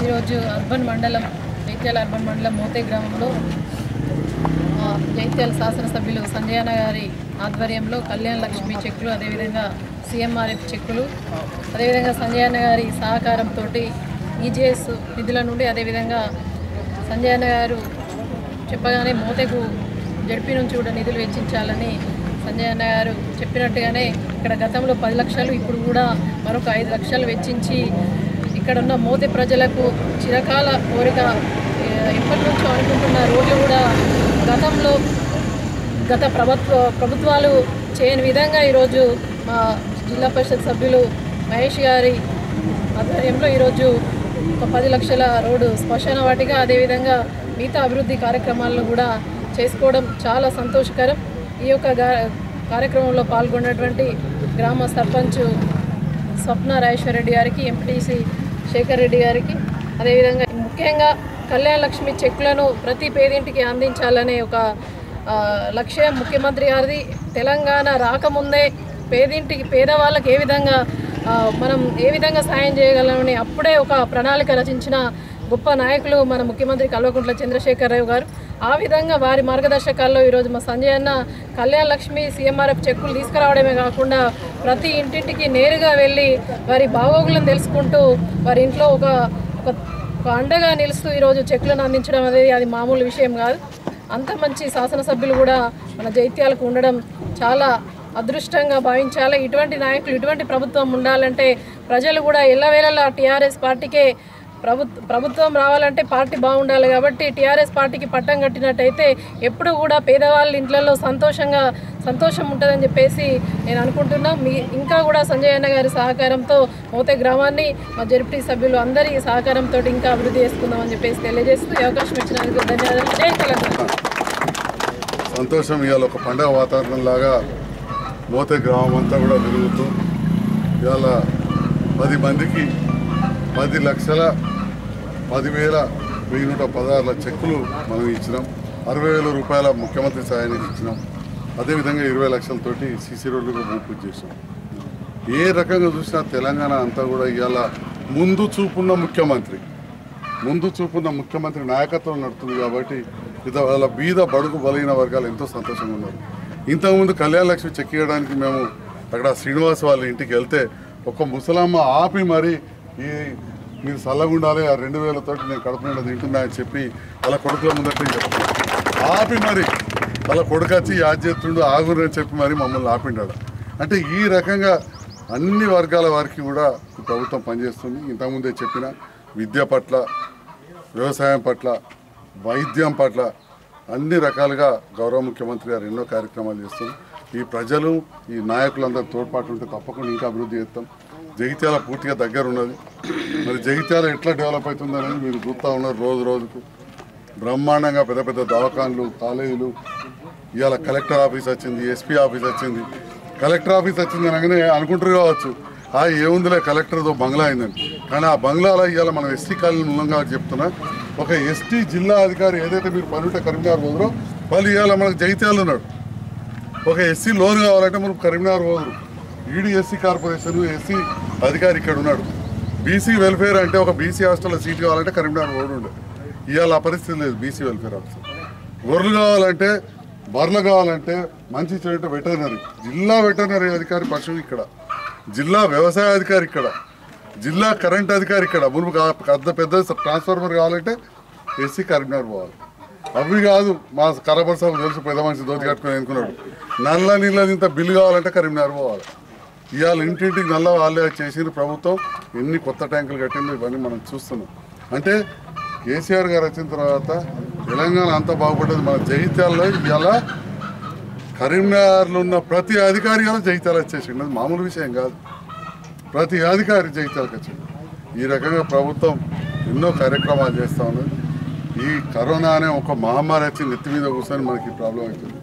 ఈరోజు అర్బన్ మండలం జైత్యాల అర్బన్ మండలం మోతే గ్రామంలో జైత్యాల శాసనసభ్యులు సంజయన గారి ఆధ్వర్యంలో కళ్యాణ లక్ష్మి చెక్కులు అదేవిధంగా సీఎంఆర్ఎఫ్ చెక్కులు అదేవిధంగా సంజయన గారి సహకారంతో ఈజీఎస్ నిధుల నుండి అదేవిధంగా సంజయన గారు చెప్పగానే మోతకు జడ్పీ నుంచి కూడా నిధులు వెచ్చించాలని సంజయన్న గారు చెప్పినట్టుగానే ఇక్కడ గతంలో పది లక్షలు ఇప్పుడు కూడా మరొక ఐదు లక్షలు వెచ్చించి ఇక్కడున్న మోదీ మోతే ప్రజలకు చిరకాల కోరిక. ఎప్పటి నుంచో అనుకుంటున్న రోడ్లు కూడా గతంలో గత ప్రభుత్వ ప్రభుత్వాలు చేయని విధంగా ఈరోజు మా జిల్లా పరిషత్ సభ్యులు మహేష్ గారి ఆధ్వర్యంలో ఈరోజు ఒక పది లక్షల రోడ్డు శ్మశాన వాటిగా అదేవిధంగా మిగతా అభివృద్ధి కార్యక్రమాలను కూడా చేసుకోవడం చాలా సంతోషకరం. ఈ యొక్క కార్యక్రమంలో పాల్గొన్నటువంటి గ్రామ సర్పంచ్ స్వప్న రాజేశ్వరరెడ్డి గారికి ఎంపీటీసీ శేఖర్ రెడ్డి గారికి. అదేవిధంగా ముఖ్యంగా కళ్యాణ లక్ష్మి చెక్కులను ప్రతి పేదింటికి అందించాలనే ఒక లక్ష్యం ముఖ్యమంత్రి గారిది. తెలంగాణ రాకముందే పేదింటికి పేదవాళ్ళకి ఏ విధంగా మనం ఏ విధంగా సాయం చేయగలమని అప్పుడే ఒక ప్రణాళిక రచించిన గొప్ప నాయకులు మన ముఖ్యమంత్రి కల్వకుంట్ల చంద్రశేఖరరావు గారు. ఆ విధంగా వారి మార్గదర్శకాల్లో ఈరోజు మా సంజయ్ అన్న కళ్యాణ లక్ష్మి సీఎంఆర్ఎఫ్ చెక్కులు తీసుకురావడమే కాకుండా ప్రతి ఇంటింటికి నేరుగా వెళ్ళి వారి బాగోగులను తెలుసుకుంటూ వారి ఇంట్లో ఒక ఒక ఒక అండగా నిలుస్తూ ఈరోజు చెక్కులను అందించడం అనేది అది మామూలు విషయం కాదు. అంత మంచి శాసనసభ్యులు కూడా మన జైత్యాలకు ఉండడం చాలా అదృష్టంగా భావించాలి. ఇటువంటి నాయకులు ఇటువంటి ప్రభుత్వం ఉండాలంటే ప్రజలు కూడా ఎల్లవేళలా టీఆర్ఎస్ పార్టీకే ప్రభుత్వ ప్రభుత్వం రావాలంటే పార్టీ బాగుండాలి కాబట్టి టీఆర్ఎస్ పార్టీకి పట్టం కట్టినట్టయితే ఎప్పుడు కూడా పేదవాళ్ళ ఇంట్లలో సంతోషంగా సంతోషం ఉంటుందని చెప్పేసి నేను అనుకుంటున్నా. మీ ఇంకా కూడా సంజయ్ అన్న గారి సహకారంతో మోతే గ్రామాన్ని మా జెడ్పీ సభ్యులు అందరి సహకారంతో ఇంకా అభివృద్ధి చేసుకుందామని చెప్పేసి తెలియజేస్తూ అవకాశం ఇచ్చినందుకు ధన్యవాదాలు. జై తెలంగాణ. సంతోషం ఇవాళ ఒక పండగ వాతావరణం లాగా మోతే గ్రామం అంతా కూడా తిరుగుతూ ఇవాళ పది మందికి పది లక్షల పదివేల వెయ్యి నూట పదహారుల చెక్కులు మనం ఇచ్చినాం. అరవై వేల రూపాయల ముఖ్యమంత్రి సహాయానికి ఇచ్చినాం. అదేవిధంగా ఇరవై లక్షలతోటి సీసీ రోడ్లకు పూర్తి చేసాం ఏ రకంగా చూసినా తెలంగాణ అంతా కూడా ఇవాళ ముందు చూపున్న ముఖ్యమంత్రి. ముందు చూపున్న ముఖ్యమంత్రి నాయకత్వం నడుతుంది కాబట్టి ఇది వాళ్ళ బీద బడుగు బలైన వర్గాలు ఎంతో సంతోషంగా ఉన్నారు. ఇంతకుముందు కళ్యాణ లక్ష్మి చెక్ చేయడానికి మేము అక్కడ శ్రీనివాస్ వాళ్ళ ఇంటికి వెళ్తే ఒక ముసలమ్మ ఆపి మరి ఈ మీరు చల్లగా ఉండాలి ఆ రెండు వేలతోటి నేను కడుపు నిండా తింటున్నా అని చెప్పి వాళ్ళ కొడుకుల ముందట ఆపి మరి. వాళ్ళ కొడుకు వచ్చి యాద్ చేస్తుండు ఆగురు అని చెప్పి మరి మమ్మల్ని ఆపిండాడు. అంటే ఈ రకంగా అన్ని వర్గాల వారికి కూడా ప్రభుత్వం పనిచేస్తుంది. ఇంతకుముందే చెప్పిన విద్య పట్ల వ్యవసాయం పట్ల వైద్యం పట్ల అన్ని రకాలుగా గౌరవ ముఖ్యమంత్రి గారు ఎన్నో కార్యక్రమాలు చేస్తుంది ఈ ప్రజలు ఈ నాయకులందరూ తోడ్పాటు ఉంటే తప్పకుండా ఇంకా అభివృద్ధి చేస్తాం. జగిత్యాల పూర్తిగా దగ్గర ఉన్నది. మరి జగిత్యాల ఎట్లా డెవలప్ అవుతుంది అనేది మీరు చూస్తూ ఉన్నారు రోజు రోజుకు. బ్రహ్మాండంగా పెద్ద పెద్ద దవాఖాన్లు కాలేజీలు ఇవాళ కలెక్టర్ ఆఫీస్ వచ్చింది ఎస్పీ ఆఫీస్ వచ్చింది. కలెక్టర్ ఆఫీస్ వచ్చింది అనగానే అనుకుంటారు కావచ్చు ఆ ఏముందిలే కలెక్టర్తో బంగ్లా అయిందని. కానీ ఆ బంగ్లాలో ఇవాళ మనం ఎస్టీ కాలనీ ఉన్నాం కాబట్టి చెప్తున్నా ఒక ఎస్టీ జిల్లా అధికారి ఏదైతే మీరు పనుంటే కరీంనగర్ పోదురో వాళ్ళు ఇవాళ మనకు జగిత్యాలు ఉన్నాడు. ఒక ఎస్సీ లోన్ కావాలంటే మనం కరీంనగర్ పోదురు. ఈడీ ఎస్సీ కార్పొరేషన్ ఎస్సీ అధికారి ఇక్కడ ఉన్నాడు. బీసీ వెల్ఫేర్ అంటే ఒక బీసీ హాస్టల్లో సీట్ కావాలంటే కరీంనగర్ పోడు ఉండే. ఇవాళ ఆ పరిస్థితి లేదు బీసీ వెల్ఫేర్ ఆఫీసర్. గొర్రెలు కావాలంటే బర్రెలు కావాలంటే మంచి చెడు వెటర్నరీ. జిల్లా వెటర్నరీ అధికారి పశువు ఇక్కడ. జిల్లా వ్యవసాయ అధికారి ఇక్కడ. జిల్లా కరెంట్ అధికారి ఇక్కడ. మునుపు పెద్ద పెద్ద ట్రాన్స్ఫార్మర్ కావాలంటే ఎస్సీ కరీంనగర్ పోవాలి. అవి కాదు మా కరాబర్ సాబు తెలుసు పెద్ద మనిషి దోతి కట్టుకుని అనుకున్నాడు నల్ల నీళ్ళ ఇంత బిల్లు కావాలంటే కరీంనగర్ పోవాలి. ఇవాళ ఇంటింటికి నల్ల వాళ్ళే చేసిన ప్రభుత్వం. ఎన్ని కొత్త ట్యాంకులు కట్టిందో ఇవన్నీ మనం చూస్తున్నాం. అంటే కేసీఆర్ గారు వచ్చిన తర్వాత తెలంగాణ అంతా బాగుపడ్డది. మన జగిత్యాలలో ఇవాళ కరీంనగర్లో ఉన్న ప్రతి అధికారి కూడా జగిత్యాల వచ్చేసింది అది మామూలు విషయం కాదు. ప్రతి అధికారి జగిత్యాలకు వచ్చింది ఈ రకంగా ప్రభుత్వం ఎన్నో కార్యక్రమాలు చేస్తూ ఉన్నది. ఈ కరోనా అనే ఒక మహమ్మారి వచ్చి నెత్తి మీద కూర్చొని మనకి ప్రాబ్లం అవుతుంది.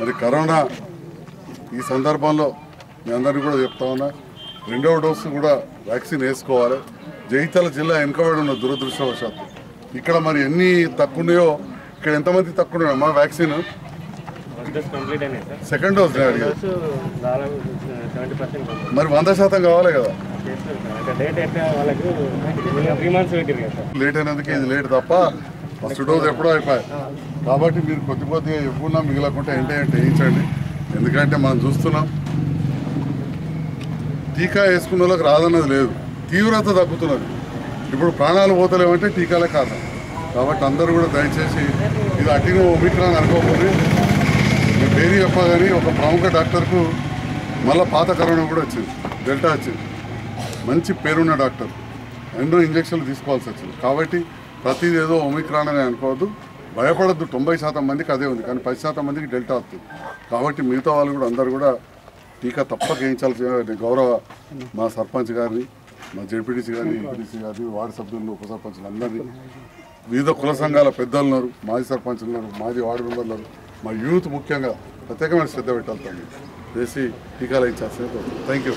మరి కరోనా ఈ సందర్భంలో మీ అందరికీ కూడా చెప్తా ఉన్నా. రెండవ డోసు కూడా వ్యాక్సిన్ వేసుకోవాలి. జగిత్యాల జిల్లా వెనుకబడి ఉన్న దురదృష్టవశాత్తు. ఇక్కడ మరి ఎన్ని తక్కువ ఉన్నాయో ఇక్కడ ఎంతమంది తక్కువ మా వ్యాక్సిన్? సెకండ్ డోస్ మరి వంద శాతం కావాలి కదా? లేట్ అయినందుకు ఇది లేట్ తప్ప ఫస్ట్ డోస్ ఎప్పుడో అయిపోయాయి. కాబట్టి మీరు కొద్ది కొద్దిగా ఎప్పుడున్నా మిగలకుండా ఏంటంటే వేయించండి. ఎందుకంటే మనం చూస్తున్నాం టీకా వేసుకున్న వాళ్ళకి రాదన్నది లేదు. తీవ్రత తగ్గుతున్నది. ఇప్పుడు ప్రాణాలు పోతలేమంటే టీకాలే కారణం కాబట్టి అందరూ కూడా దయచేసి ఇది అటిన ఒమిక్రాన్ అనుకోకూడదు నేను పేరు చెప్పగానే ఒక ప్రముఖ డాక్టర్కు మళ్ళీ పాత కరోనా కూడా వచ్చింది. డెల్టా వచ్చింది. మంచి పేరున్న డాక్టర్. ఎన్నో ఇంజక్షన్లు తీసుకోవాల్సి వచ్చింది. కాబట్టి ప్రతిది ఏదో ఒమిక్రాన్ అని అనుకోవద్దు. భయపడద్దు. తొంభై శాతం మందికి అదే ఉంది. కానీ పది శాతం మందికి డెల్టా వస్తుంది. కాబట్టి మిగతా వాళ్ళు కూడా అందరు కూడా టీకా తప్పక వేయించాల్సిన గౌరవ మా సర్పంచ్ గారిని మా జెడ్పీటీసీ గారిని ఎంపీటీసీ గారిని వార్డు సభ్యులు ఉప సర్పంచులు అందరినీ వివిధ కుల సంఘాల పెద్దలు ఉన్నారు మాజీ సర్పంచులు ఉన్నారు మాజీ వార్డు మెంబర్లు ఉన్నారు. మా యూత్ ముఖ్యంగా ప్రత్యేకమైన శ్రద్ధ పెట్టాలి తండ్రి చేసి టీకాలు ఇచ్చాల్సింది థ్యాంక్ యూ